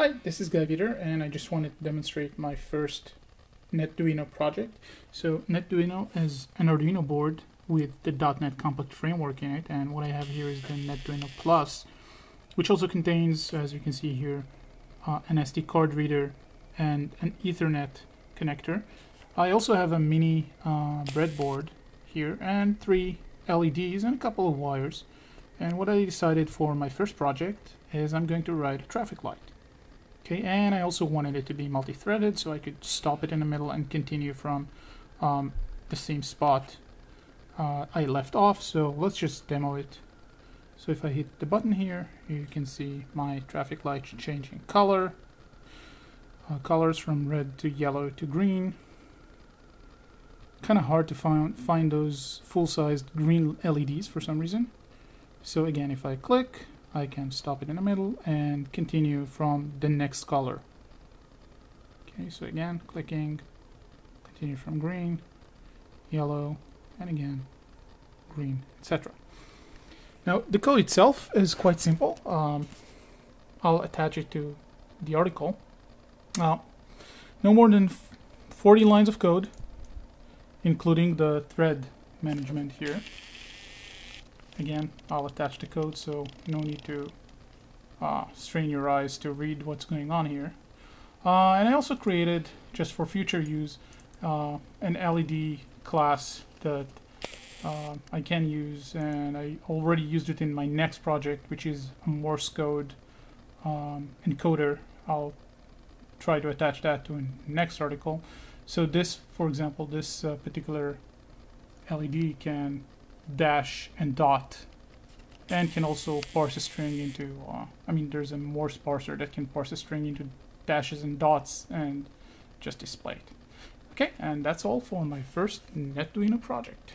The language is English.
Hi, this is Guy and I just wanted to demonstrate my first NetDuino project. So NetDuino is an Arduino board with the .NET Compact framework in it, and what I have here is the NetDuino Plus, which also contains, as you can see here, uh, an SD card reader and an Ethernet connector. I also have a mini uh, breadboard here and three LEDs and a couple of wires. And what I decided for my first project is I'm going to write a traffic light. Okay, and I also wanted it to be multi-threaded so I could stop it in the middle and continue from um, the same spot uh, I left off. So let's just demo it. So if I hit the button here, you can see my traffic light changing color. Uh, colors from red to yellow to green. Kind of hard to find, find those full-sized green LEDs for some reason. So again, if I click, I can stop it in the middle and continue from the next color. Okay, so again, clicking, continue from green, yellow, and again, green, etc. Now, the code itself is quite simple. Um, I'll attach it to the article. Now, no more than 40 lines of code, including the thread management here. Again, I'll attach the code, so no need to uh, strain your eyes to read what's going on here. Uh, and I also created, just for future use, uh, an LED class that uh, I can use, and I already used it in my next project, which is a Morse code um, encoder. I'll try to attach that to a next article. So this, for example, this uh, particular LED can dash and dot and can also parse a string into uh, I mean there's a Morse parser that can parse a string into dashes and dots and just display it. Okay and that's all for my first NetDuino project